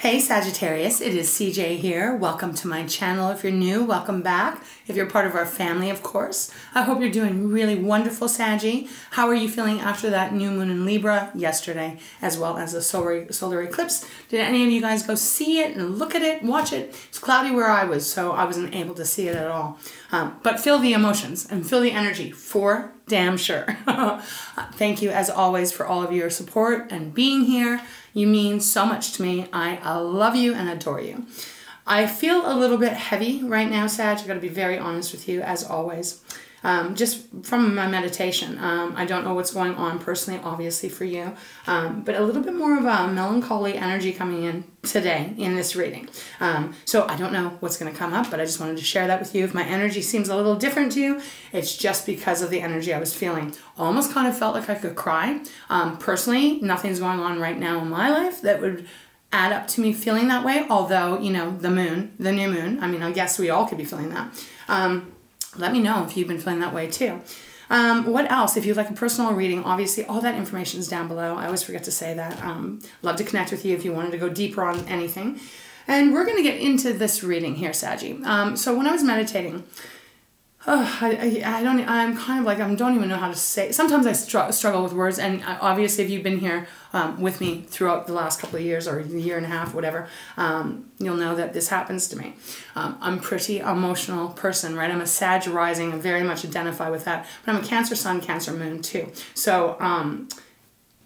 Hey Sagittarius, it is CJ here. Welcome to my channel. If you're new, welcome back. If you're part of our family, of course. I hope you're doing really wonderful, Saggy. How are you feeling after that new moon in Libra yesterday, as well as the solar, solar eclipse? Did any of you guys go see it and look at it, watch it? It's cloudy where I was, so I wasn't able to see it at all. Um, but feel the emotions and feel the energy for damn sure. Thank you, as always, for all of your support and being here. You mean so much to me. I love you and adore you. I feel a little bit heavy right now, Sag. I've got to be very honest with you, as always um, just from my meditation. Um, I don't know what's going on personally, obviously, for you, um, but a little bit more of a melancholy energy coming in today in this reading. Um, so I don't know what's going to come up, but I just wanted to share that with you. If my energy seems a little different to you, it's just because of the energy I was feeling. Almost kind of felt like I could cry. Um, personally, nothing's going on right now in my life that would add up to me feeling that way although you know the moon the new moon i mean i guess we all could be feeling that um, let me know if you've been feeling that way too. Um, what else? If you'd like a personal reading, obviously all that information is down below. I always forget to say that. Um, love to connect with you if you wanted to go deeper on anything. And we're going to get into this reading here, Saji. Um, so when I was meditating, oh, I, I, I, don't, I'm kind of like, I don't even know how to say, sometimes I str- struggle with words. And obviously if you've been here um, with me throughout the last couple of years or a year and a half, whatever, um, you'll know that this happens to me. Um, I'm pretty emotional person, right? I'm a Sag rising. I very much identify with that. But I'm a Cancer Sun, Cancer Moon too. So, um,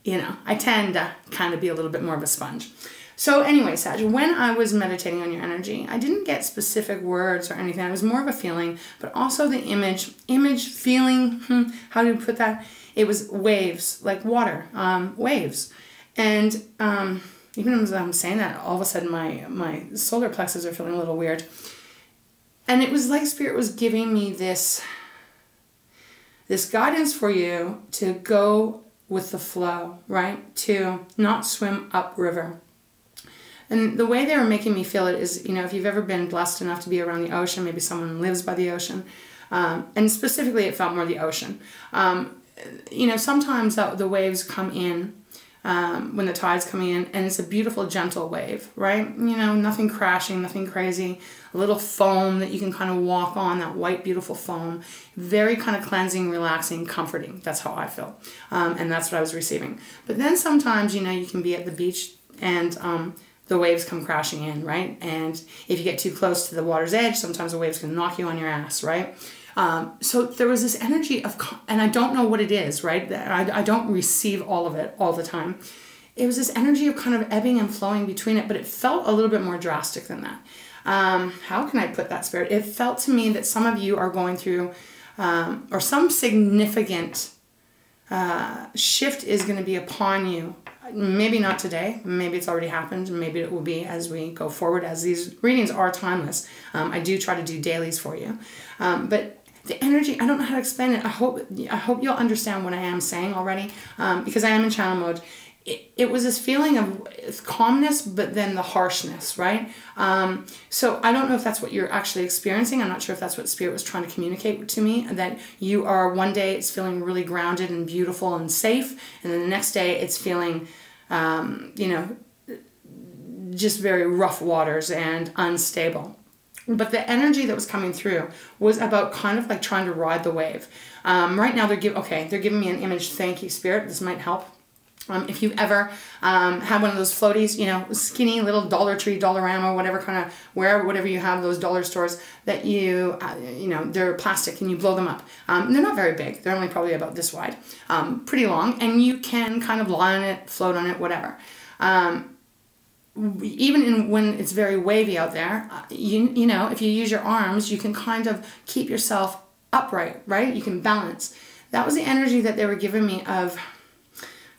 you know, I tend to kind of be a little bit more of a sponge. So anyway, Saj, when I was meditating on your energy, I didn't get specific words or anything. It was more of a feeling, but also the image, image, feeling, hmm, how do you put that? It was waves, like water, um, waves. And um, even as I'm saying that, all of a sudden my, my solar plexus are feeling a little weird. And it was like Spirit was giving me this, this guidance for you to go with the flow, right? To not swim upriver and the way they were making me feel it is, you know, if you've ever been blessed enough to be around the ocean, maybe someone lives by the ocean, um, and specifically it felt more the ocean. Um, you know, sometimes the, the waves come in um, when the tide's coming in, and it's a beautiful, gentle wave, right? You know, nothing crashing, nothing crazy. A little foam that you can kind of walk on, that white, beautiful foam. Very kind of cleansing, relaxing, comforting. That's how I feel. Um, and that's what I was receiving. But then sometimes, you know, you can be at the beach and um, the waves come crashing in, right? And if you get too close to the water's edge, sometimes the waves can knock you on your ass, right? Um, so there was this energy of, and I don't know what it is, right? I, I don't receive all of it all the time. It was this energy of kind of ebbing and flowing between it, but it felt a little bit more drastic than that. Um, how can I put that spirit? It felt to me that some of you are going through, um, or some significant uh, shift is going to be upon you maybe not today maybe it's already happened maybe it will be as we go forward as these readings are timeless um, i do try to do dailies for you um, but the energy i don't know how to explain it i hope i hope you'll understand what i am saying already um, because i am in channel mode it, it was this feeling of calmness, but then the harshness, right? Um, so I don't know if that's what you're actually experiencing. I'm not sure if that's what Spirit was trying to communicate to me. That you are one day it's feeling really grounded and beautiful and safe, and then the next day it's feeling, um, you know, just very rough waters and unstable. But the energy that was coming through was about kind of like trying to ride the wave. Um, right now they're giving okay, they're giving me an image. Thank you, Spirit. This might help um, if you've ever um, had one of those floaties, you know, skinny little Dollar Tree, Dollarama, whatever kind of, wherever, whatever you have, those dollar stores that you, uh, you know, they're plastic and you blow them up. Um, they're not very big. They're only probably about this wide, um, pretty long, and you can kind of lie on it, float on it, whatever. Um, even in, when it's very wavy out there, uh, you, you know, if you use your arms, you can kind of keep yourself upright, right? You can balance. That was the energy that they were giving me of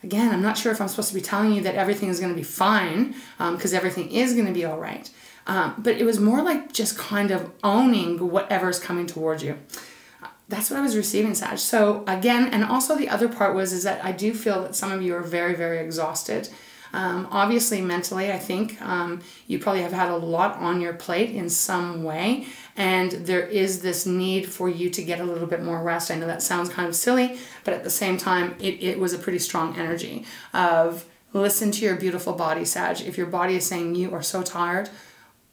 Again, I'm not sure if I'm supposed to be telling you that everything is going to be fine because um, everything is going to be all right. Um, but it was more like just kind of owning whatever is coming towards you. That's what I was receiving, Sag. So again, and also the other part was is that I do feel that some of you are very, very exhausted. Um, obviously, mentally, I think um, you probably have had a lot on your plate in some way, and there is this need for you to get a little bit more rest. I know that sounds kind of silly, but at the same time, it, it was a pretty strong energy of listen to your beautiful body, Sag. If your body is saying you are so tired,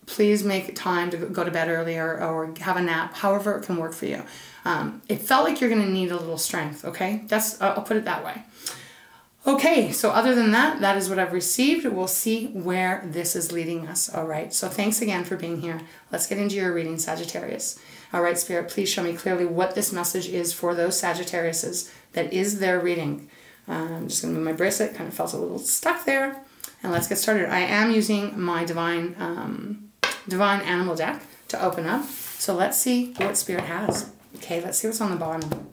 please make time to go to bed earlier or have a nap, however it can work for you. Um, it felt like you're going to need a little strength, okay? That's I'll put it that way. Okay, so other than that, that is what I've received. We'll see where this is leading us. All right, so thanks again for being here. Let's get into your reading, Sagittarius. All right, Spirit, please show me clearly what this message is for those Sagittariuses that is their reading. Uh, I'm just going to move my bracelet, kind of felt a little stuck there. And let's get started. I am using my Divine, um, Divine Animal deck to open up. So let's see what Spirit has. Okay, let's see what's on the bottom.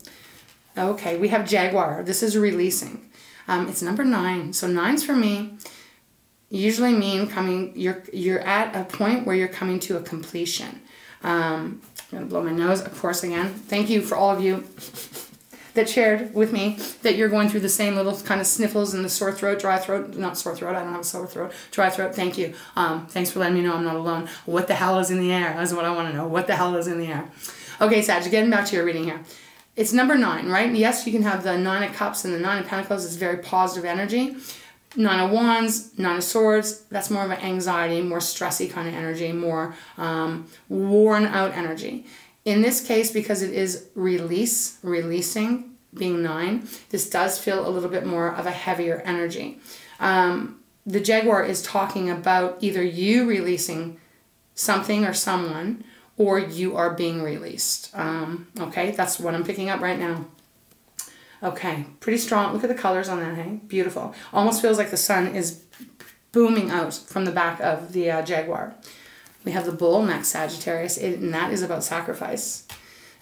Okay, we have Jaguar. This is releasing. Um, it's number nine. So nines for me usually mean coming. You're you're at a point where you're coming to a completion. Um, I'm gonna blow my nose, of course. Again, thank you for all of you that shared with me that you're going through the same little kind of sniffles and the sore throat, dry throat, not sore throat, I don't have a sore throat, dry throat. Thank you. Um, thanks for letting me know I'm not alone. What the hell is in the air? That's what I want to know. What the hell is in the air? Okay, Sag, getting back to your reading here. It's number nine, right? Yes, you can have the nine of cups and the nine of pentacles. It's very positive energy. Nine of wands, nine of swords, that's more of an anxiety, more stressy kind of energy, more um, worn out energy. In this case, because it is release, releasing, being nine, this does feel a little bit more of a heavier energy. Um, the Jaguar is talking about either you releasing something or someone or you are being released. Um, okay, that's what I'm picking up right now. Okay, pretty strong. Look at the colors on that, hey? Beautiful. Almost feels like the sun is booming out from the back of the uh, Jaguar. We have the bull next Sagittarius, it, and that is about sacrifice.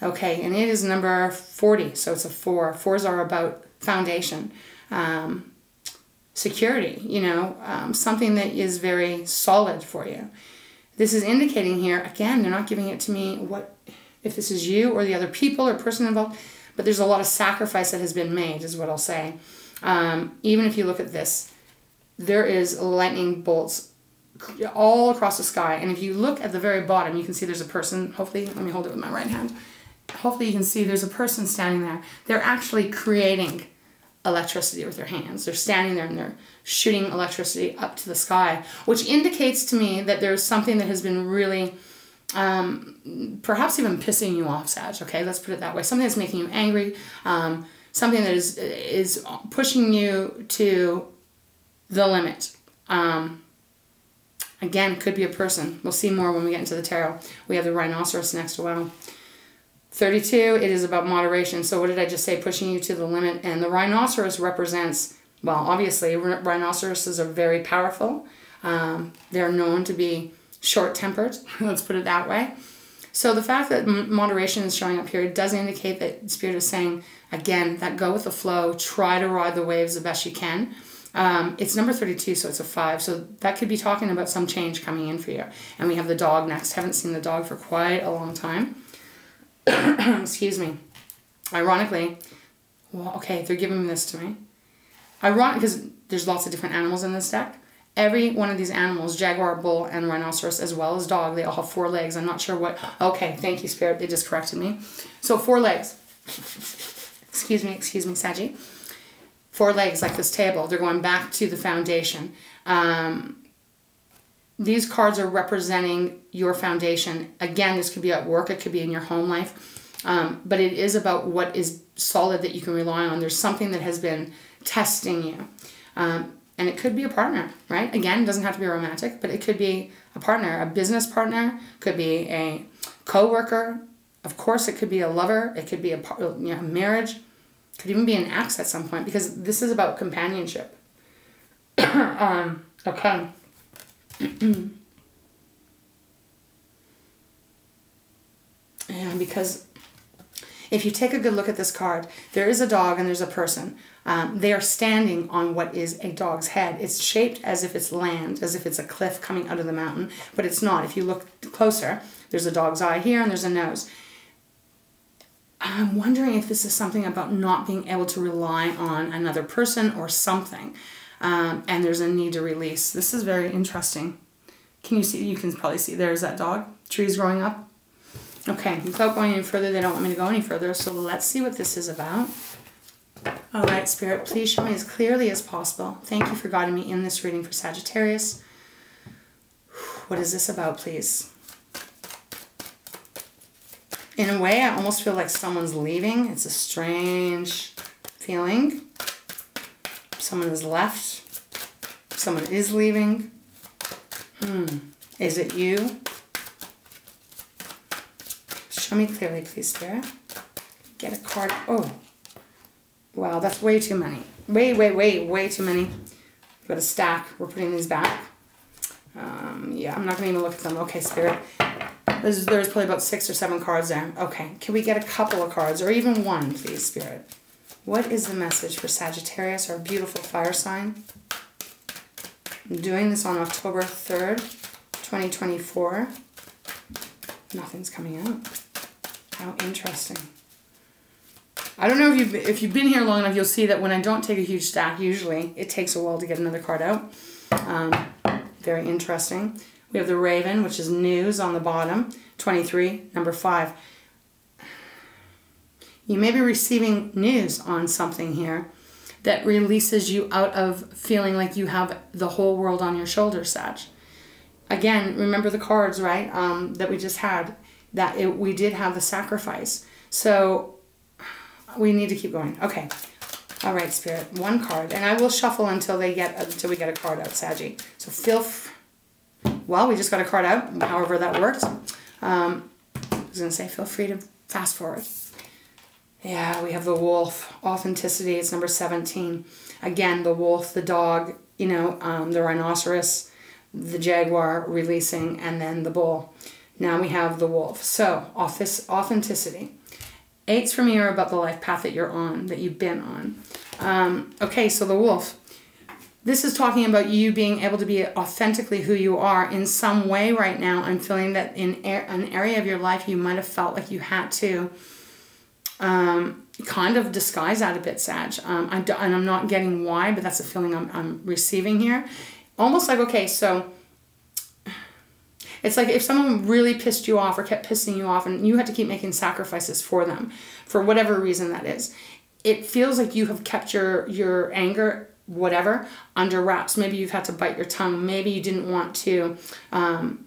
Okay, and it is number 40, so it's a four. Fours are about foundation, um, security, you know, um, something that is very solid for you. This is indicating here, again, they're not giving it to me what if this is you or the other people or person involved, but there's a lot of sacrifice that has been made, is what I'll say. Um, even if you look at this, there is lightning bolts all across the sky. And if you look at the very bottom, you can see there's a person. Hopefully, let me hold it with my right hand. Hopefully, you can see there's a person standing there. They're actually creating electricity with their hands. They're standing there and they're shooting electricity up to the sky, which indicates to me that there's something that has been really, um, perhaps even pissing you off, Sag. Okay, let's put it that way. Something that's making you angry. Um, something that is is pushing you to the limit. Um, again, could be a person. We'll see more when we get into the tarot. We have the rhinoceros next. Well. 32, it is about moderation. So what did I just say? Pushing you to the limit. And the rhinoceros represents, well, obviously, rhinoceroses are very powerful. Um, they're known to be short-tempered, let's put it that way. So the fact that moderation is showing up here does indicate that Spirit is saying, again, that go with the flow, try to ride the waves the best you can. Um, it's number 32, so it's a 5. So that could be talking about some change coming in for you. And we have the dog next. Haven't seen the dog for quite a long time. excuse me, ironically, well, okay, they're giving this to me. Ironic, because there's lots of different animals in this deck. Every one of these animals, jaguar, bull, and rhinoceros, as well as dog, they all have four legs. I'm not sure what. Okay, thank you, Spirit. They just corrected me. So, four legs. excuse me, excuse me, Saji. Four legs, like this table. They're going back to the foundation. Um, these cards are representing your foundation. Again, this could be at work, it could be in your home life, um, but it is about what is solid that you can rely on. There's something that has been testing you. Um, and it could be a partner, right? Again, it doesn't have to be romantic, but it could be a partner, a business partner, could be a co-worker. Of course, it could be a lover. It could be a, you know, marriage. Could even be an ex at some point because this is about companionship. um, okay. And because if you take a good look at this card, there is a dog and there's a person. Um, they are standing on what is a dog's head. It's shaped as if it's land, as if it's a cliff coming out of the mountain, but it's not. If you look closer, there's a dog's eye here and there's a nose. I'm wondering if this is something about not being able to rely on another person or something um, and there's a need to release. This is very interesting. Can you see? You can probably see there's that dog. Trees growing up. Okay, without going any further, they don't want me to go any further, so let's see what this is about. All right, Spirit, please show me as clearly as possible. Thank you for guiding me in this reading for Sagittarius. What is this about, please? In a way, I almost feel like someone's leaving. It's a strange feeling. Someone has left. Someone is leaving. Hmm. Is it you? Show me clearly, please, Spirit. Get a card. Oh, Wow, that's way too many. Way, way, way, way too many. We've got a stack. We're putting these back. Um, yeah, I'm not going to even look at them. Okay, Spirit. There's, there's probably about six or seven cards there. Okay, can we get a couple of cards or even one, please, Spirit? What is the message for Sagittarius, our beautiful fire sign? I'm doing this on October 3rd, 2024. Nothing's coming out. How interesting. I don't know if you've, if you've been here long enough, you'll see that when I don't take a huge stack, usually it takes a while to get another card out. Um, very interesting. We have the Raven, which is news on the bottom. 23, number 5. You may be receiving news on something here that releases you out of feeling like you have the whole world on your shoulders, Sag. Again, remember the cards, right, um, that we just had, that it, we did have the sacrifice. So we need to keep going. Okay. All right, Spirit. One card. And I will shuffle until they get until we get a card out, Saggy. So feel... well, we just got a card out, however that worked. Um, I was going to say feel free to fast forward. Yeah, we have the wolf. Authenticity. It's number 17. Again, the wolf, the dog, you know, um, the rhinoceros, the jaguar releasing, and then the bull. Now we have the wolf. So, office authenticity. Eights for me are about the life path that you're on, that you've been on. Um, okay, so the wolf. This is talking about you being able to be authentically who you are in some way right now. I'm feeling that in an area of your life you might have felt like you had to um, kind of disguise that a bit, Sag. Um, I and I'm not getting why, but that's a feeling I'm, I'm receiving here. Almost like, okay, so it's like if someone really pissed you off or kept pissing you off and you had to keep making sacrifices for them for whatever reason that is. It feels like you have kept your your anger whatever under wraps. Maybe you've had to bite your tongue. Maybe you didn't want to um,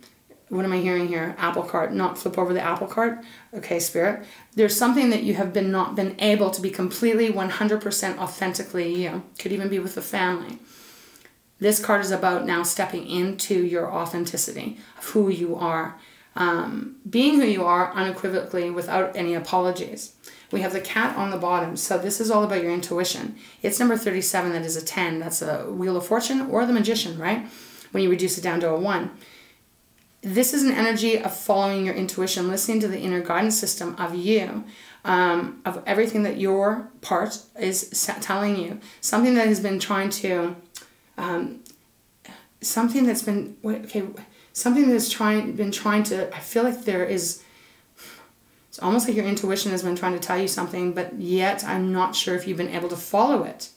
what am I hearing here? Apple cart, not flip over the apple cart. Okay, spirit. There's something that you have been not been able to be completely 100% authentically you. Could even be with the family. This card is about now stepping into your authenticity of who you are, um, being who you are unequivocally without any apologies. We have the cat on the bottom, so this is all about your intuition. It's number 37 that is a 10. That's a Wheel of Fortune or the Magician, right? When you reduce it down to a 1. This is an energy of following your intuition, listening to the inner guidance system of you, um, of everything that your part is telling you. Something that has been trying to um, something that's been okay something that's trying been trying to i feel like there is it's almost like your intuition has been trying to tell you something but yet i'm not sure if you've been able to follow it.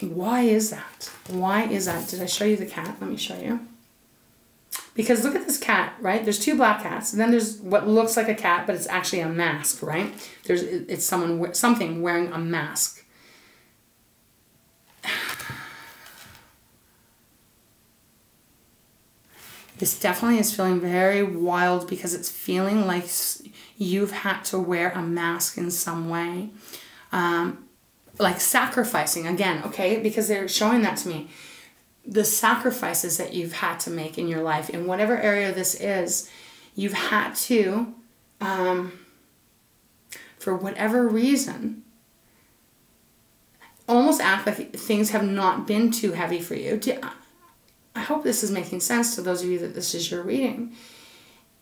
Why is that? Why is that? Did i show you the cat? Let me show you because look at this cat right there's two black cats and then there's what looks like a cat but it's actually a mask right there's it's someone something wearing a mask This definitely is feeling very wild because it's feeling like you've had to wear a mask in some way. Um, like sacrificing again, okay? Because they're showing that to me. The sacrifices that you've had to make in your life, in whatever area this is, you've had to, um, for whatever reason, almost act like things have not been too heavy for you. I hope this is making sense to those of you that this is your reading.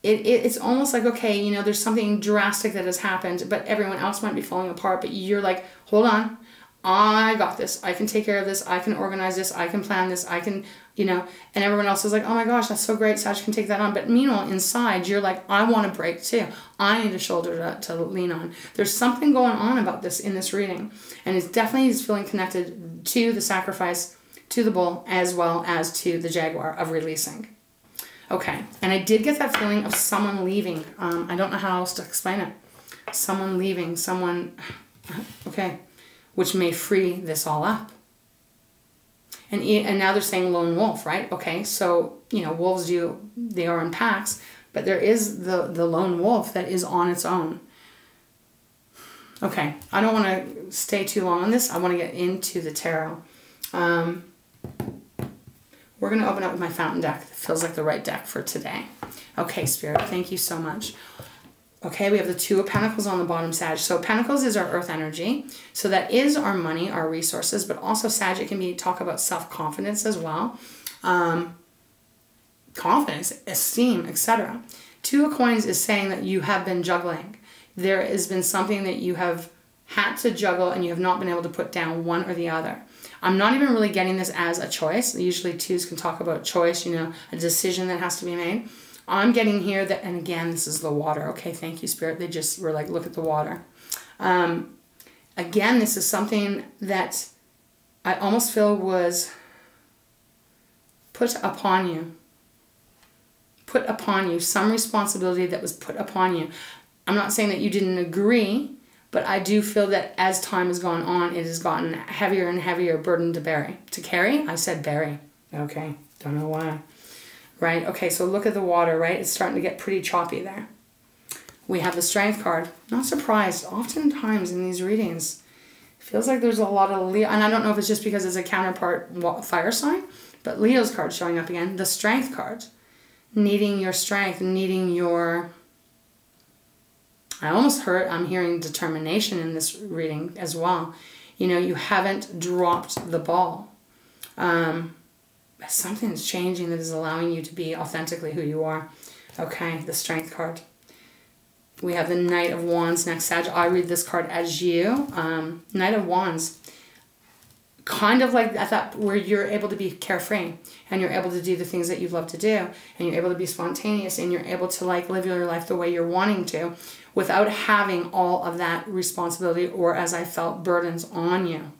It, it, it's almost like, okay, you know, there's something drastic that has happened, but everyone else might be falling apart, but you're like, hold on, I got this. I can take care of this. I can organize this. I can plan this. I can, you know, and everyone else is like, oh my gosh, that's so great. Saj can take that on. But meanwhile, inside, you're like, I want a break too. I need a shoulder to, to lean on. There's something going on about this in this reading. And it's definitely is feeling connected to the sacrifice to the bull as well as to the jaguar of releasing. Okay, and I did get that feeling of someone leaving. Um, I don't know how else to explain it. Someone leaving, someone, okay. Which may free this all up. And, and now they're saying lone wolf, right? Okay, so, you know, wolves do, they are in packs, but there is the, the lone wolf that is on its own. Okay, I don't want to stay too long on this. I want to get into the tarot. Um, we're going to open up with my fountain deck. It feels like the right deck for today. Okay, Spirit, thank you so much. Okay, we have the Two of Pentacles on the bottom, Sag. So Pentacles is our earth energy. So that is our money, our resources, but also Sag, it can be talk about self-confidence as well. Um, confidence, esteem, etc. Two of Coins is saying that you have been juggling. There has been something that you have had to juggle and you have not been able to put down one or the other. I'm not even really getting this as a choice. Usually twos can talk about choice, you know, a decision that has to be made. I'm getting here that, and again, this is the water. Okay, thank you, Spirit. They just were like, look at the water. Um, again, this is something that I almost feel was put upon you. Put upon you. Some responsibility that was put upon you. I'm not saying that you didn't agree, but I do feel that as time has gone on, it has gotten heavier and heavier burden to bury. To carry? I said bury. Okay, don't know why right? Okay, so look at the water, right? It's starting to get pretty choppy there. We have the strength card. Not surprised. Oftentimes in these readings, feels like there's a lot of Leo, and I don't know if it's just because it's a counterpart fire sign, but Leo's card showing up again. The strength card. Needing your strength, needing your... I almost heard, I'm hearing determination in this reading as well. You know, you haven't dropped the ball. Um, something's changing that is allowing you to be authentically who you are. Okay, the Strength card. We have the Knight of Wands next, Sag. I read this card as you. Um, Knight of Wands. Kind of like at that where you're able to be carefree and you're able to do the things that you love to do and you're able to be spontaneous and you're able to like live your life the way you're wanting to without having all of that responsibility or as I felt burdens on you.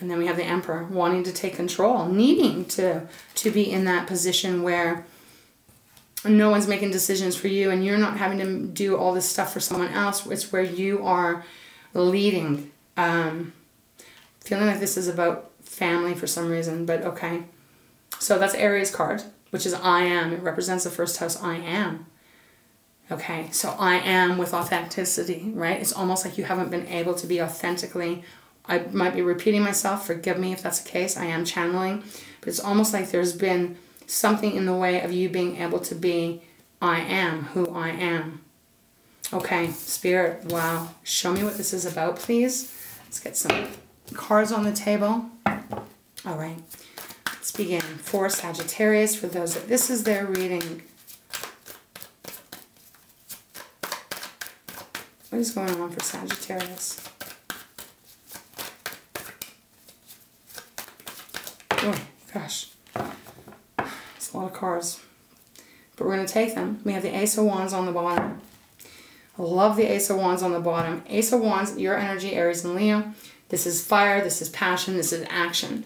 And then we have the emperor wanting to take control, needing to to be in that position where no one's making decisions for you and you're not having to do all this stuff for someone else. It's where you are leading. Um, feeling like this is about family for some reason, but okay. So that's Aries card, which is I am. It represents the first house, I am. Okay, so I am with authenticity, right? It's almost like you haven't been able to be authentically I might be repeating myself, forgive me if that's the case, I am channeling, but it's almost like there's been something in the way of you being able to be, I am who I am. Okay, Spirit, wow. Show me what this is about, please. Let's get some cards on the table. All right, let's begin. For Sagittarius, for those that this is their reading. What is going on for Sagittarius? Oh, gosh. It's a lot of cards. But we're going to take them. We have the Ace of Wands on the bottom. I love the Ace of Wands on the bottom. Ace of Wands, your energy, Aries and Leo. This is fire, this is passion, this is action.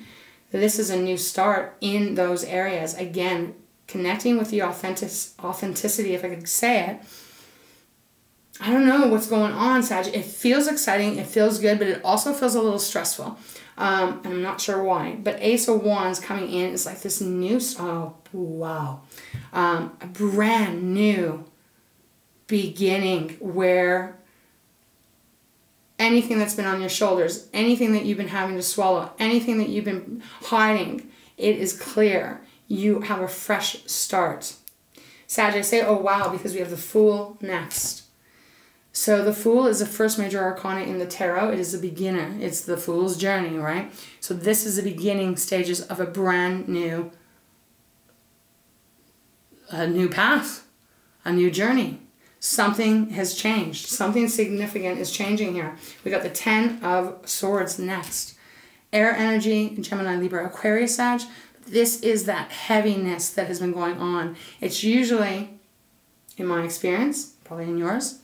This is a new start in those areas. Again, connecting with the authentic, authenticity, if I could say it. I don't know what's going on, Sag. It feels exciting, it feels good, but it also feels a little stressful. Um, I'm not sure why, but Ace of Wands coming in is like this new, oh, wow. Um, a brand new beginning where anything that's been on your shoulders, anything that you've been having to swallow, anything that you've been hiding, it is clear. You have a fresh start. Sag, I say, oh wow, because we have the Fool next. So the Fool is the first major arcana in the tarot. It is the beginner. It's the Fool's journey, right? So this is the beginning stages of a brand new, a new path, a new journey. Something has changed. Something significant is changing here. We got the Ten of Swords next. Air energy, Gemini, Libra, Aquarius, Sag. This is that heaviness that has been going on. It's usually, in my experience, probably in yours,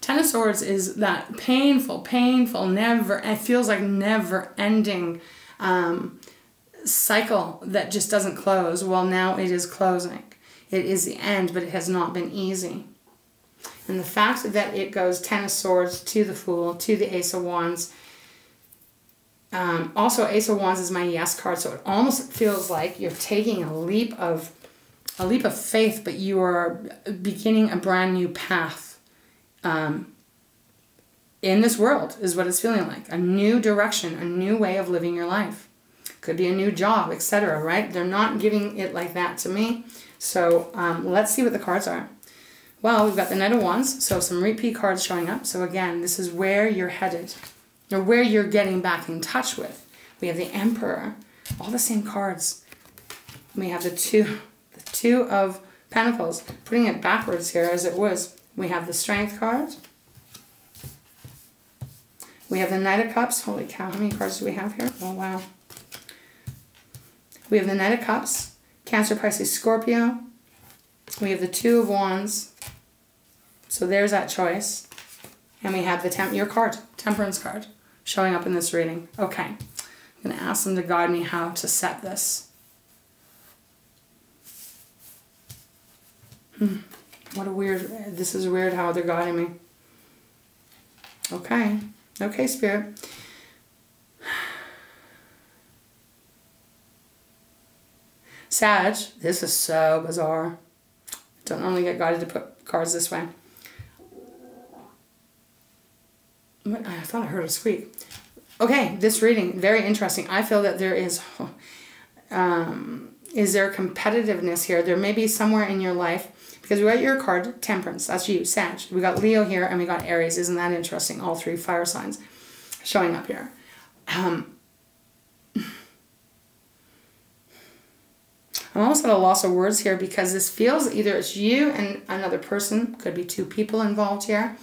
Ten of Swords is that painful, painful, never, it feels like never ending um, cycle that just doesn't close. Well, now it is closing. It is the end, but it has not been easy. And the fact that it goes Ten of Swords to the Fool, to the Ace of Wands, Um, also, Ace of Wands is my yes card, so it almost feels like you're taking a leap of a leap of faith, but you are beginning a brand new path um, in this world, is what it's feeling like. A new direction, a new way of living your life. Could be a new job, etc. Right? They're not giving it like that to me. So um, let's see what the cards are. Well, we've got the Knight of Wands, so some repeat cards showing up. So again, this is where you're headed, or where you're getting back in touch with. We have the Emperor, all the same cards. We have the two, the two of Pentacles, putting it backwards here as it was. We have the Strength card. We have the Knight of Cups. Holy cow, how many cards do we have here? Oh, wow. We have the Knight of Cups, Cancer, Pisces, Scorpio. We have the Two of Wands. So there's that choice. And we have the temp your card, Temperance card, showing up in this reading. Okay. I'm going to ask them to guide me how to set this. Hmm. What a weird, this is weird how they're guiding me. Okay. Okay, Spirit. Sag, this is so bizarre. Don't normally get guided to put cards this way. I thought I heard a squeak. Okay, this reading, very interesting. I feel that there is, um, is there competitiveness here? There may be somewhere in your life, because we got your card, Temperance, that's you, Sag. We got Leo here, and we got Aries. Isn't that interesting? All three fire signs showing up here. Um, I'm almost at a loss of words here because this feels either it's you and another person, could be two people involved here,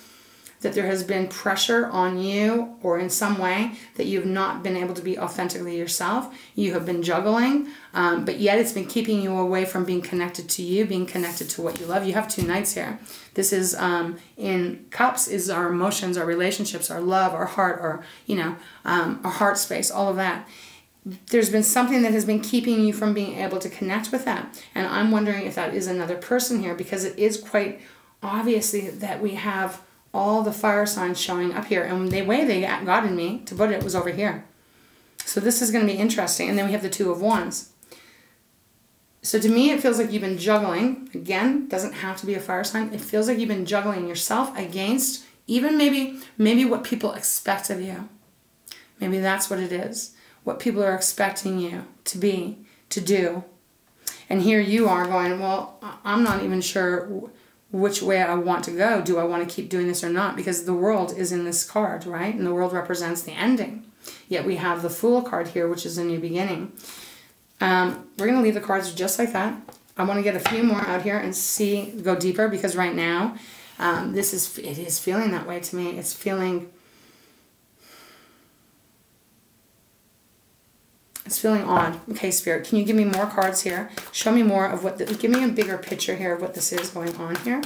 that there has been pressure on you or in some way that you've not been able to be authentically yourself. You have been juggling, um, but yet it's been keeping you away from being connected to you, being connected to what you love. You have two knights here. This is um, in cups is our emotions, our relationships, our love, our heart, our you know, um, our heart space, all of that there's been something that has been keeping you from being able to connect with that. And I'm wondering if that is another person here because it is quite obviously that we have all the fire signs showing up here. And the way they got in me to put it was over here. So this is going to be interesting. And then we have the Two of Wands. So to me, it feels like you've been juggling. Again, doesn't have to be a fire sign. It feels like you've been juggling yourself against even maybe maybe what people expect of you. Maybe that's what it is what people are expecting you to be, to do. And here you are going, well, I'm not even sure which way I want to go. Do I want to keep doing this or not? Because the world is in this card, right? And the world represents the ending. Yet we have the Fool card here, which is a new beginning. Um, we're going to leave the cards just like that. I want to get a few more out here and see, go deeper because right now, um, this is, it is feeling that way to me. It's feeling It's feeling odd. Okay, Spirit, can you give me more cards here? Show me more of what, the, give me a bigger picture here of what this is going on here.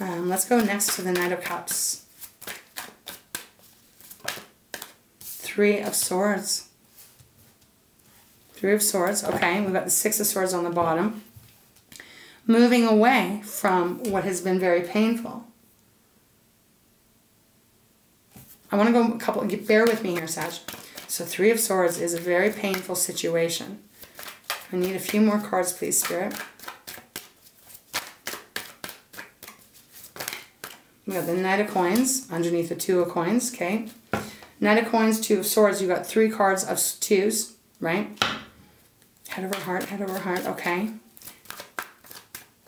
Um, let's go next to the Knight of Cups. Three of Swords. Three of Swords, okay. We've got the Six of Swords on the bottom. Moving away from what has been very painful. I want to go a couple, bear with me here, Sag. So Three of Swords is a very painful situation. I need a few more cards, please, Spirit. We got the Knight of Coins underneath the Two of Coins, okay? Knight of Coins, Two of Swords, you got three cards of twos, right? Head over heart, head over heart, okay.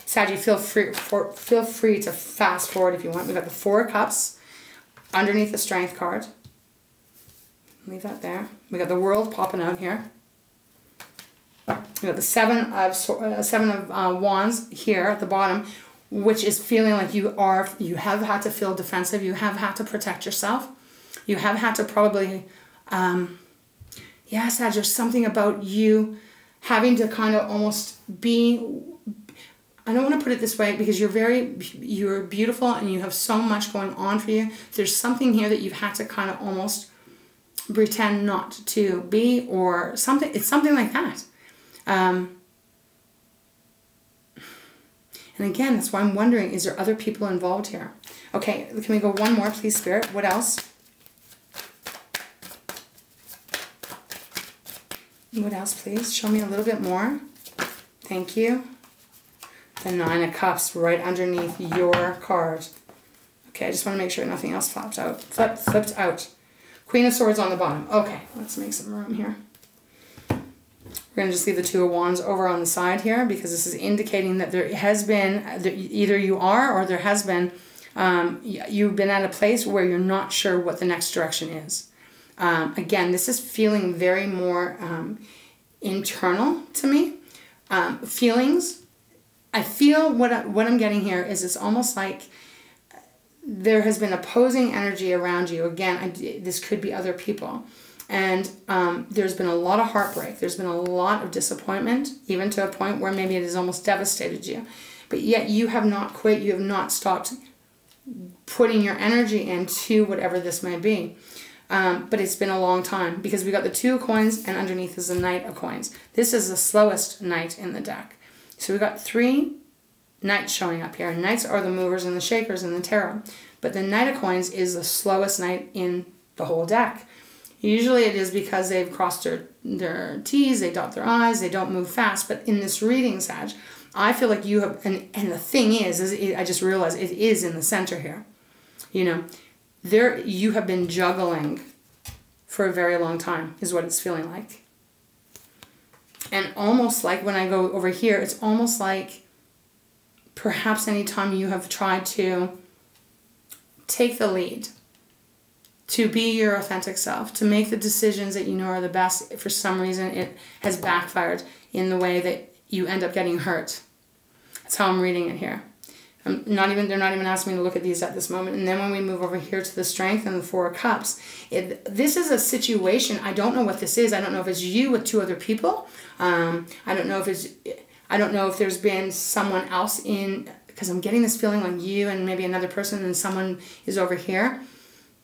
Sag, feel free, for, feel free to fast forward if you want. We got the Four of Cups underneath the Strength card. Leave that there. We got the world popping out here. We got the seven of uh, seven of uh, wands here at the bottom, which is feeling like you are you have had to feel defensive. You have had to protect yourself. You have had to probably, um, yes, there's something about you having to kind of almost be I don't want to put it this way because you're very you're beautiful and you have so much going on for you. There's something here that you've had to kind of almost pretend not to be or something it's something like that. Um, and again that's why i'm wondering is there other people involved here? Okay can we go one more please spirit? What else? What else please? Show me a little bit more. Thank you. The nine of cups right underneath your card. Okay i just want to make sure nothing else flapped out flipped, flipped out. Queen of Swords on the bottom. Okay, let's make some room here. We're going to just leave the Two of Wands over on the side here because this is indicating that there has been, either you are or there has been, um, you've been at a place where you're not sure what the next direction is. Um, again, this is feeling very more um, internal to me. Um, feelings, I feel what, what I'm getting here is it's almost like there has been opposing energy around you. Again, I, this could be other people. And um, there's been a lot of heartbreak. There's been a lot of disappointment, even to a point where maybe it has almost devastated you. But yet you have not quit. You have not stopped putting your energy into whatever this may be. Um, but it's been a long time because we got the two coins and underneath is the knight of coins. This is the slowest knight in the deck. So we got three knights showing up here. Knights are the movers and the shakers in the tarot. But the knight of coins is the slowest knight in the whole deck. Usually it is because they've crossed their, their T's, they dot their I's, they don't move fast. But in this reading, Sag, I feel like you have, and, and the thing is, is it, I just realized it is in the center here. You know, there you have been juggling for a very long time, is what it's feeling like. And almost like when I go over here, it's almost like perhaps anytime you have tried to take the lead to be your authentic self, to make the decisions that you know are the best. For some reason, it has backfired in the way that you end up getting hurt. That's how I'm reading it here. I'm not even they're not even asking me to look at these at this moment. And then when we move over here to the strength and the four of cups, it, this is a situation. I don't know what this is. I don't know if it's you with two other people. Um, I don't know if it's I don't know if there's been someone else in because I'm getting this feeling like you and maybe another person and someone is over here.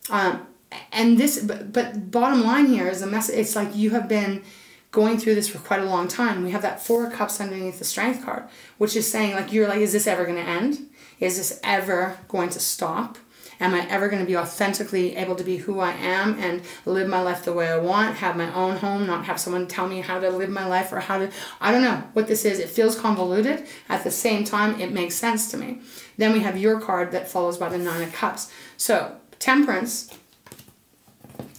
Um, and this but, but bottom line here is a mess it's like you have been going through this for quite a long time. We have that four cups underneath the strength card which is saying like you're like is this ever going to end? Is this ever going to stop am i ever going to be authentically able to be who i am and live my life the way i want have my own home not have someone tell me how to live my life or how to i don't know what this is it feels convoluted at the same time it makes sense to me then we have your card that follows by the nine of cups so temperance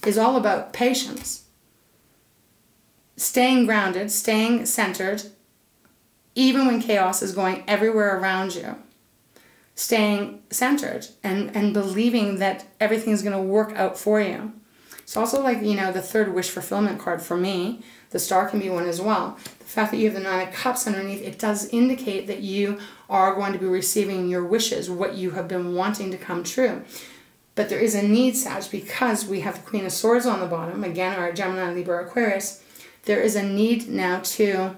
is all about patience. Staying grounded, staying centered, even when chaos is going everywhere around you. Staying centered and, and believing that everything is going to work out for you. It's also like, you know, the third wish fulfillment card for me. The star can be one as well. The fact that you have the nine of cups underneath, it does indicate that you are going to be receiving your wishes, what you have been wanting to come true. But there is a need, Sag, because we have the Queen of Swords on the bottom, again, our Gemini, Libra, Aquarius, there is a need now to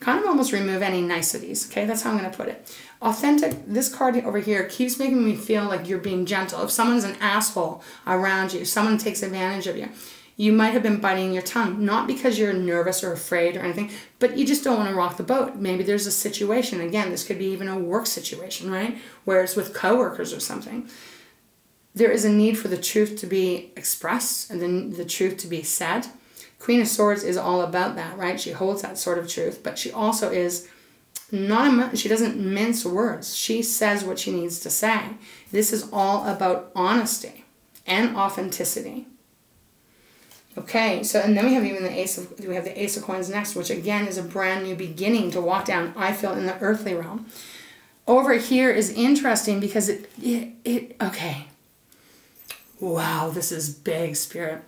kind of almost remove any niceties, okay? That's how I'm going to put it. Authentic, this card over here keeps making me feel like you're being gentle. If someone's an asshole around you, someone takes advantage of you, you might have been biting your tongue, not because you're nervous or afraid or anything, but you just don't want to rock the boat. Maybe there's a situation, again, this could be even a work situation, right? Where it's with coworkers or something there is a need for the truth to be expressed and then the truth to be said. Queen of Swords is all about that, right? She holds that sort of truth, but she also is not a, she doesn't mince words. She says what she needs to say. This is all about honesty and authenticity. Okay, so and then we have even the ace of we have the ace of coins next, which again is a brand new beginning to walk down. I feel in the earthly realm. Over here is interesting because it it, it okay wow, this is big, Spirit.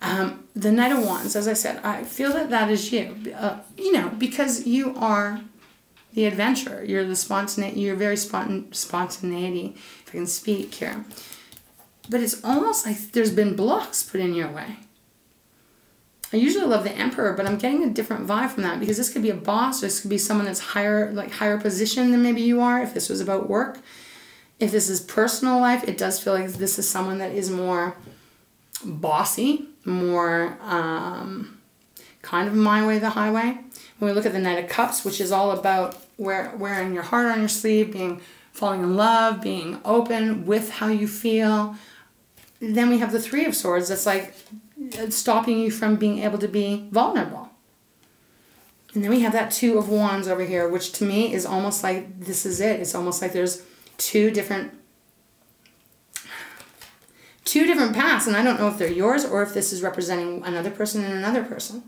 Um, the Knight of Wands, as I said, I feel that that is you. Uh, you know, because you are the adventurer. You're the spontaneity. You're very spontan spontaneity, if I can speak here. But it's almost like there's been blocks put in your way. I usually love the Emperor, but I'm getting a different vibe from that because this could be a boss. This could be someone that's higher, like higher position than maybe you are. If this was about work, if this is personal life, it does feel like this is someone that is more bossy, more um, kind of my way, the highway. When we look at the Knight of Cups, which is all about wear, wearing your heart on your sleeve, being falling in love, being open with how you feel. Then we have the Three of Swords that's like uh, stopping you from being able to be vulnerable. And then we have that Two of Wands over here, which to me is almost like this is it. It's almost like there's two different two different paths, and I don't know if they're yours or if this is representing another person and another person.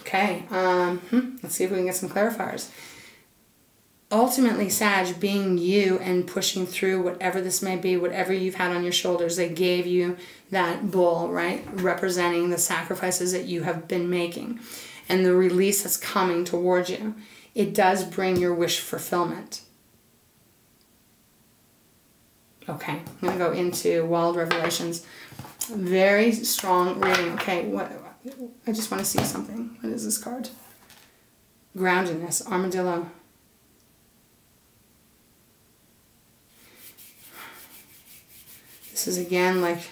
Okay, um, hmm, let's see if we can get some clarifiers. Ultimately, Sag, being you and pushing through whatever this may be, whatever you've had on your shoulders, they gave you that bull, right? Representing the sacrifices that you have been making and the release that's coming towards you, it does bring your wish fulfillment. Okay, I'm going to go into Wild Revelations. Very strong reading. Okay, what? I just want to see something. What is this card? Groundedness, Armadillo. This is again like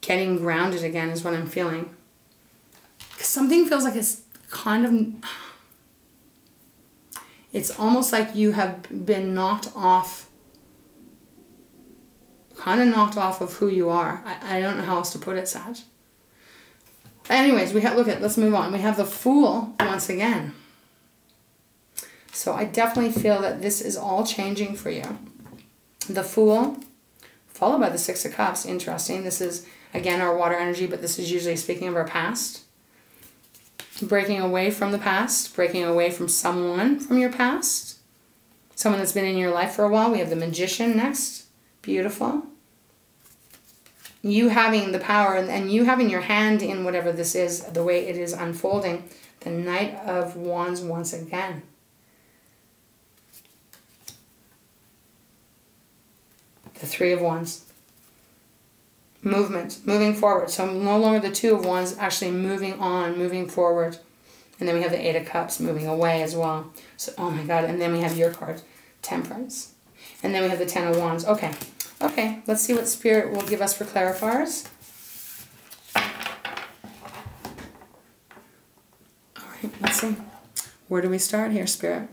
getting grounded again is what I'm feeling something feels like it's kind of it's almost like you have been knocked off kind of knocked off of who you are i, I don't know how else to put it Sag. Anyways we have look at let's move on we have the fool once again so i definitely feel that this is all changing for you the fool followed by the six of cups interesting this is again our water energy but this is usually speaking of our past breaking away from the past, breaking away from someone from your past, someone that's been in your life for a while. We have the magician next. Beautiful. You having the power and you having your hand in whatever this is, the way it is unfolding. The Knight of Wands once again. The Three of Wands movement, moving forward. So no longer the two of wands, actually moving on, moving forward. And then we have the eight of cups moving away as well. So, oh my God. And then we have your card, temperance. And then we have the ten of wands. Okay. Okay. Let's see what spirit will give us for clarifiers. All right. Let's see. Where do we start here, spirit?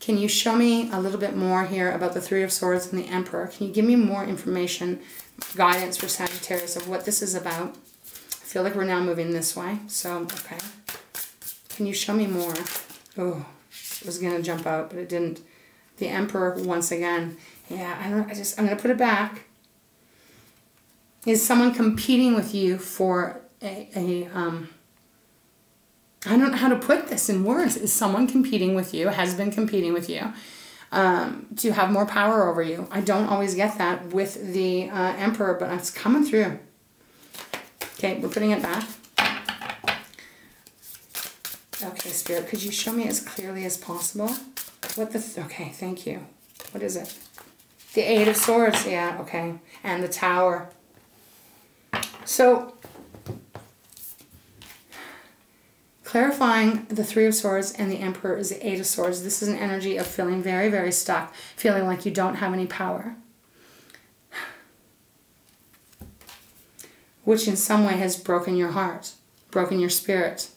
Can you show me a little bit more here about the Three of Swords and the Emperor? Can you give me more information guidance for Sagittarius of what this is about. I feel like we're now moving this way. So, okay. Can you show me more? Oh, it was going to jump out, but it didn't. The Emperor once again. Yeah, I don't I just I'm going to put it back. Is someone competing with you for a, a um I don't know how to put this in words. Is someone competing with you, has been competing with you um, to have more power over you. I don't always get that with the uh, Emperor, but it's coming through. Okay, we're putting it back. Okay, Spirit, could you show me as clearly as possible what the... Th okay, thank you. What is it? The Eight of Swords, yeah, okay. And the Tower. So, clarifying the Three of Swords and the Emperor is the Eight of Swords. This is an energy of feeling very, very stuck, feeling like you don't have any power. Which in some way has broken your heart, broken your spirit.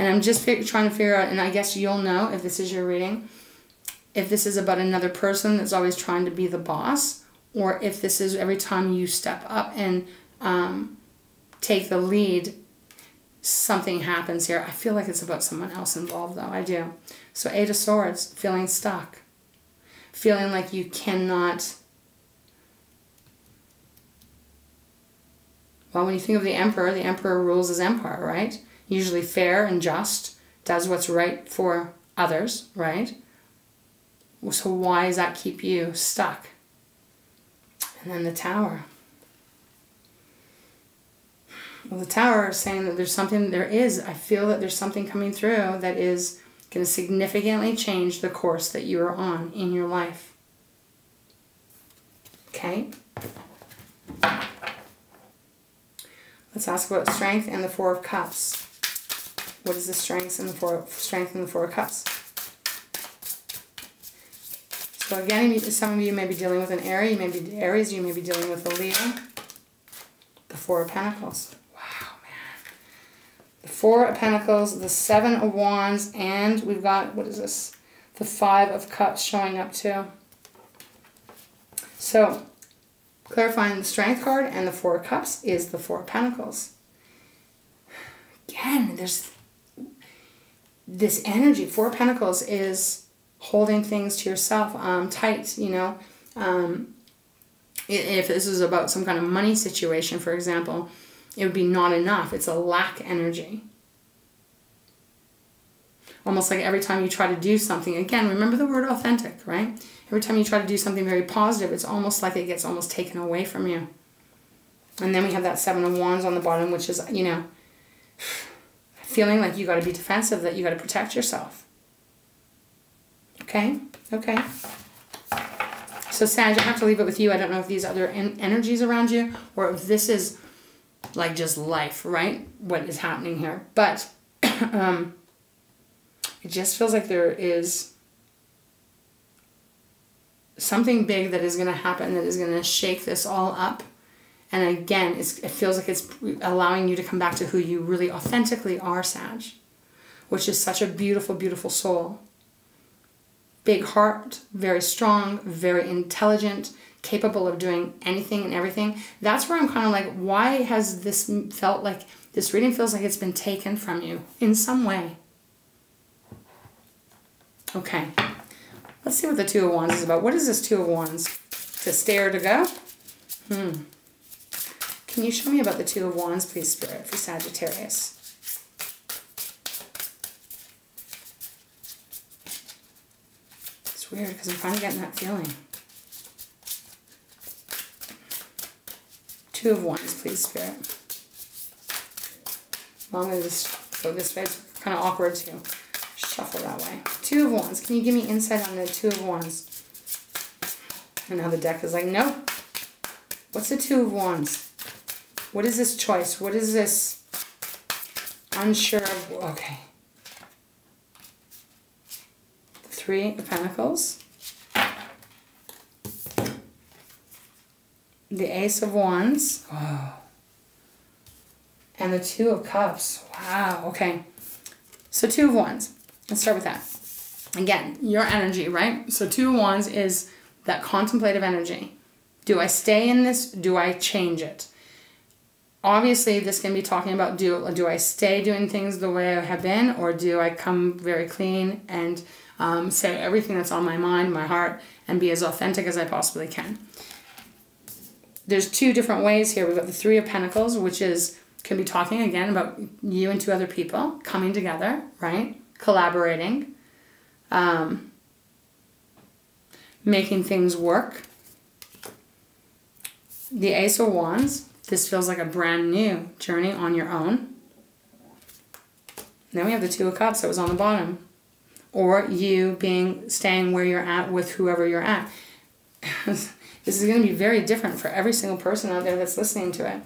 And I'm just trying to figure out, and I guess you'll know if this is your reading, if this is about another person that's always trying to be the boss, or if this is every time you step up and um, take the lead, something happens here. I feel like it's about someone else involved, though. I do. So, Eight of Swords, feeling stuck, feeling like you cannot. Well, when you think of the Emperor, the Emperor rules his empire, right? Usually fair and just, does what's right for others, right? So, why does that keep you stuck? And then the Tower. Well, the tower is saying that there's something, there is, I feel that there's something coming through that is going to significantly change the course that you are on in your life. Okay? Let's ask about strength and the Four of Cups. What is the strength in the Four, strength and the Four Cups? So again, some of you may be dealing with an Aries, you may be Aries, you may be dealing with a Leo. The Four of Pentacles. Wow, man. The Four of Pentacles, the Seven of Wands, and we've got, what is this? The Five of Cups showing up too. So, Clarifying the Strength card and the Four of Cups is the Four of Pentacles. Again, there's this energy. Four Pentacles is holding things to yourself um, tight, you know. Um, if this is about some kind of money situation, for example, it would be not enough. It's a lack energy. Almost like every time you try to do something, again, remember the word authentic, right? Every time you try to do something very positive, it's almost like it gets almost taken away from you. And then we have that Seven of Wands on the bottom, which is, you know, feeling like you got to be defensive, that you got to protect yourself. Okay? Okay. So, Sag, I have to leave it with you. I don't know if these other en energies around you or if this is like just life, right? What is happening here. But um, it just feels like there is something big that is going to happen that is going to shake this all up. And again, it feels like it's allowing you to come back to who you really authentically are, Sag, which is such a beautiful, beautiful soul. Big heart, very strong, very intelligent, capable of doing anything and everything. That's where I'm kind of like, why has this felt like this reading feels like it's been taken from you in some way? Okay, let's see what the Two of Wands is about. What is this Two of Wands? To stay or to go? Hmm. Can you show me about the Two of Wands, please, Spirit, for Sagittarius? It's weird because I'm finally getting that feeling. Two of Wands, please, Spirit. Going to just go this oh, way. It's kind of awkward to shuffle that way. Two of Wands. Can you give me insight on the Two of Wands? And now the deck is like, no. What's the Two of Wands? What is this choice? What is this unsure of? Okay. Three of Pentacles. the Ace of Wands. Oh. And the Two of Cups. Wow. Okay. So Two of Wands. Let's start with that. Again, your energy, right? So Two of Wands is that contemplative energy. Do I stay in this? Do I change it? Obviously, this can be talking about do, do I stay doing things the way I have been or do I come very clean and um, say everything that's on my mind, my heart, and be as authentic as I possibly can? there's two different ways here. We've got the Three of Pentacles, which is can be talking again about you and two other people coming together, right? Collaborating, um, making things work. The Ace of Wands, this feels like a brand new journey on your own. Then we have the Two of Cups that was on the bottom. Or you being staying where you're at with whoever you're at. This is going to be very different for every single person out there that's listening to it.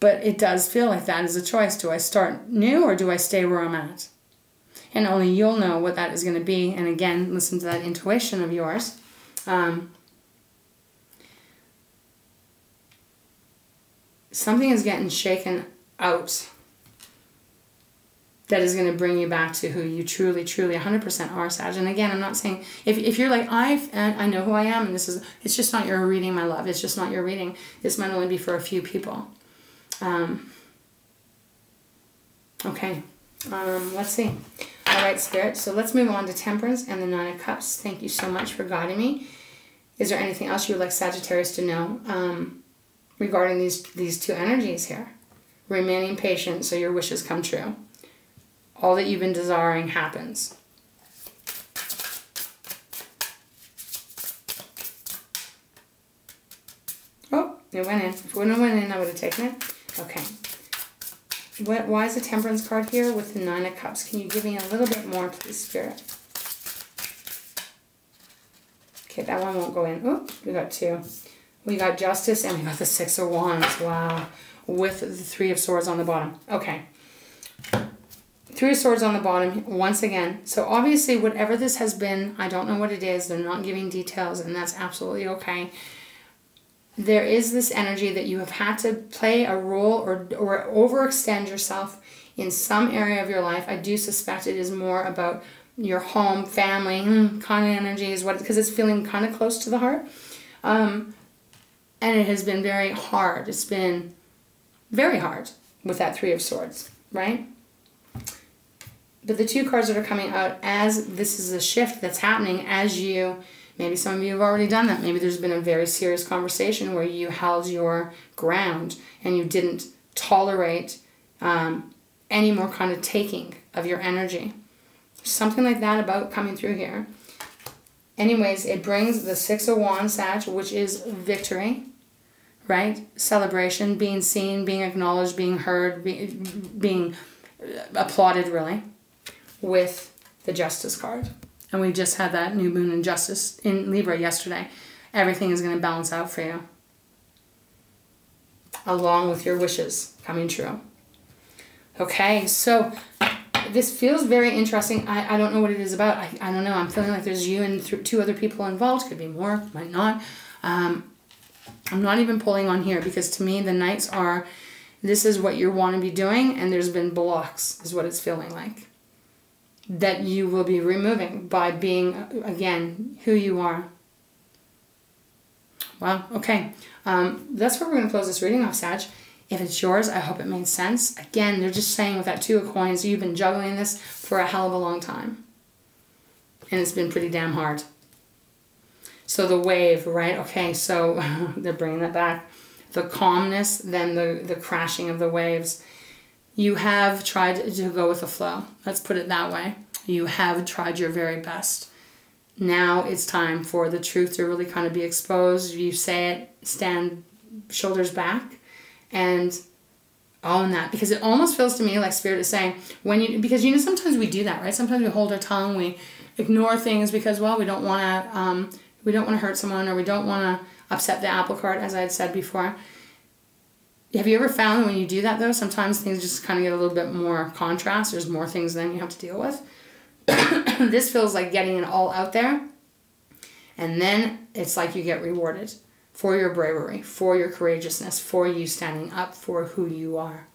But it does feel like that is a choice. Do I start new or do I stay where I'm at? And only you'll know what that is going to be. And again, listen to that intuition of yours. Um, something is getting shaken out that is going to bring you back to who you truly, truly 100% are, Sag. And again, I'm not saying, if, if you're like, I I know who I am, and this is, it's just not your reading, my love. It's just not your reading. This might only be for a few people. Um, okay. Um, let's see. All right, Spirit. So let's move on to Temperance and the Nine of Cups. Thank you so much for guiding me. Is there anything else you would like Sagittarius to know um, regarding these, these two energies here? Remaining patient so your wishes come true all that you've been desiring happens. Oh, it went in. If it wouldn't have went in, I would have taken it. Okay. What, why is the Temperance card here with the Nine of Cups? Can you give me a little bit more, please, Spirit? Okay, that one won't go in. Oh, we got two. We got Justice and we got the Six of Wands. Wow. With the Three of Swords on the bottom. Okay. Three of Swords on the bottom, once again. So obviously, whatever this has been, I don't know what it is. They're not giving details, and that's absolutely okay. There is this energy that you have had to play a role or, or overextend yourself in some area of your life. I do suspect it is more about your home, family, hmm, kind of energy is what, because it's feeling kind of close to the heart. Um, and it has been very hard. It's been very hard with that Three of Swords, right? But the two cards that are coming out as this is a shift that's happening as you, maybe some of you have already done that. Maybe there's been a very serious conversation where you held your ground and you didn't tolerate um, any more kind of taking of your energy. Something like that about coming through here. Anyways, it brings the Six of Wands, Sag, which is victory, right? Celebration, being seen, being acknowledged, being heard, be, being applauded, really, with the Justice card. And we just had that new moon in Justice in Libra yesterday. Everything is going to balance out for you, along with your wishes coming true. Okay, so this feels very interesting. I, I don't know what it is about. I, I don't know. I'm feeling like there's you and th- two other people involved. Could be more, might not. Um, I'm not even pulling on here because to me the knights are this is what you want to be doing and there's been blocks is what it's feeling like. That you will be removing by being again who you are. Wow okay um, that's where we're going to close this reading off sag. If it's yours i hope it made sense. Again they're just saying with that two of coins you've been juggling this for a hell of a long time. And it's been pretty damn hard so the wave, right? Okay, so they're bringing that back. The calmness, then the, the crashing of the waves. You have tried to go with the flow. Let's put it that way. You have tried your very best. Now it's time for the truth to really kind of be exposed. You say it, stand shoulders back, and own that because it almost feels to me like spirit is saying when you because you know sometimes we do that right sometimes we hold our tongue we ignore things because well we don't want to um, we don't want to hurt someone or we don't want to upset the apple cart, as I had said before. Have you ever found when you do that though, sometimes things just kind of get a little bit more contrast. There's more things then you have to deal with. this feels like getting it all out there. And then it's like you get rewarded for your bravery, for your courageousness, for you standing up for who you are.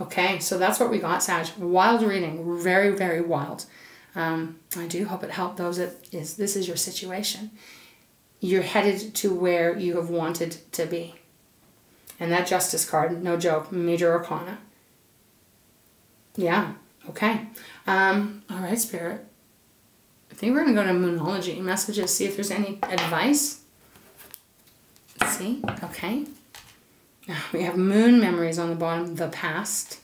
Okay, so that's what we got, Sag. Wild reading, very, very wild. Um, I do hope it helped those that is this is your situation. You're headed to where you have wanted to be. And that justice card, no joke, major arcana. Yeah, okay. Um, all right, spirit. I think we're to go to Moonology messages, see if there's any advice. Let's see, okay. We have moon memories on the bottom, the past.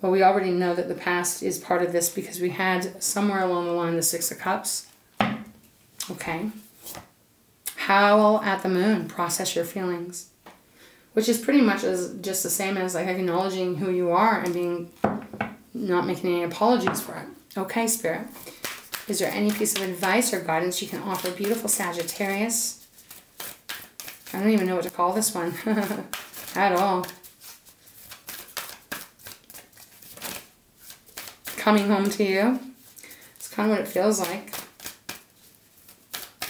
Well, we already know that the past is part of this because we had somewhere along the line the Six of Cups. Okay. Howl at the moon. Process your feelings. Which is pretty much as just the same as like acknowledging who you are and being not making any apologies for it. Okay, Spirit. Is there any piece of advice or guidance you can offer beautiful Sagittarius? I don't even know what to call this one at all. Coming home to you. It's kind of what it feels like.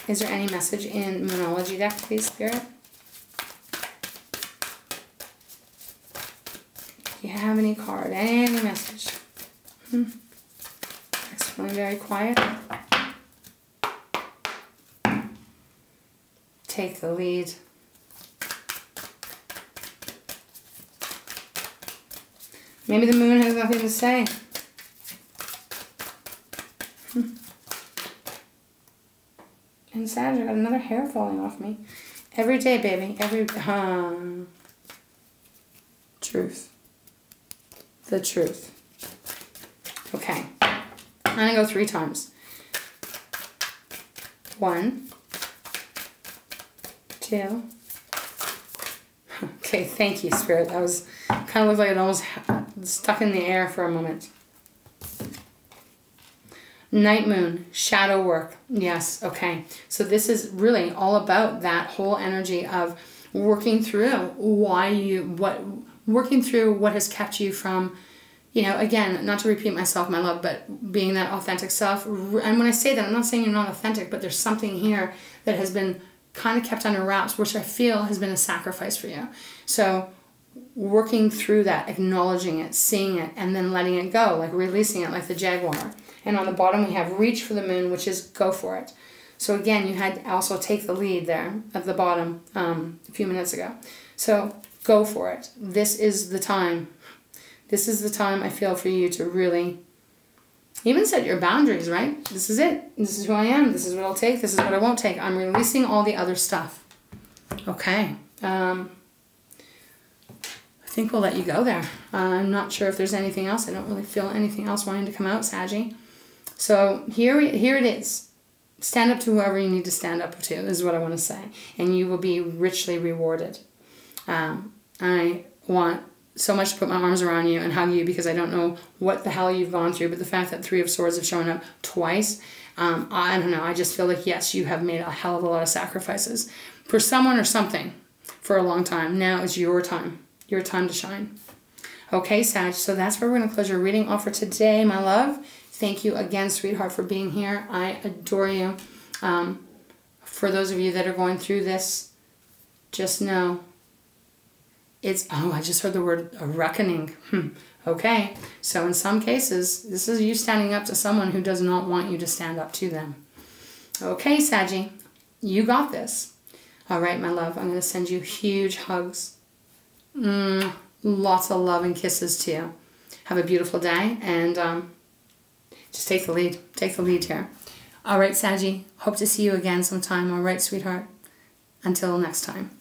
Is there any message in Moonology deck, please, Spirit? Do you have any card? Any message? Hmm. It's feeling very quiet. Take the lead. Maybe the moon has nothing to say. Sag, I got another hair falling off me. Every day, baby. Every um, truth. The truth. Okay. I'm gonna go three times. One, two. Okay, thank you, Spirit. That was kind of looked like it almost stuck in the air for a moment. Night moon, shadow work. Yes, okay. So this is really all about that whole energy of working through why you what working through what has kept you from you know, again, not to repeat myself, my love, but being that authentic self. And when I say that, I'm not saying you're not authentic, but there's something here that has been kind of kept under wraps, which I feel has been a sacrifice for you. So, working through that, acknowledging it, seeing it, and then letting it go, like releasing it, like the jaguar. And on the bottom we have reach for the moon, which is go for it. So again, you had also take the lead there at the bottom um, a few minutes ago. So go for it. This is the time. This is the time I feel for you to really even set your boundaries, right? This is it. This is who I am. This is what I'll take. This is what I won't take. I'm releasing all the other stuff. Okay. Um, I think we'll let you go there. Uh, I'm not sure if there's anything else. I don't really feel anything else wanting to come out, Saggy. So here, here it is. Stand up to whoever you need to stand up to, is what I want to say. And you will be richly rewarded. Um, I want so much to put my arms around you and hug you because I don't know what the hell you've gone through, but the fact that Three of Swords have shown up twice, um, I don't know. I just feel like, yes, you have made a hell of a lot of sacrifices for someone or something for a long time. Now is your time, your time to shine. Okay, Sag, so that's where we're going to close your reading off for today, my love. Thank you again, sweetheart, for being here. I adore you. Um, for those of you that are going through this, just know it's, oh, I just heard the word a reckoning. Hmm. Okay, so in some cases, this is you standing up to someone who does not want you to stand up to them. Okay, Saggy, you got this. All right, my love, I'm going to send you huge hugs. Mm, lots of love and kisses to you. Have a beautiful day and um, just take the lead. Take the lead here. All right, Saggy, hope to see you again sometime. All right, sweetheart. Until next time.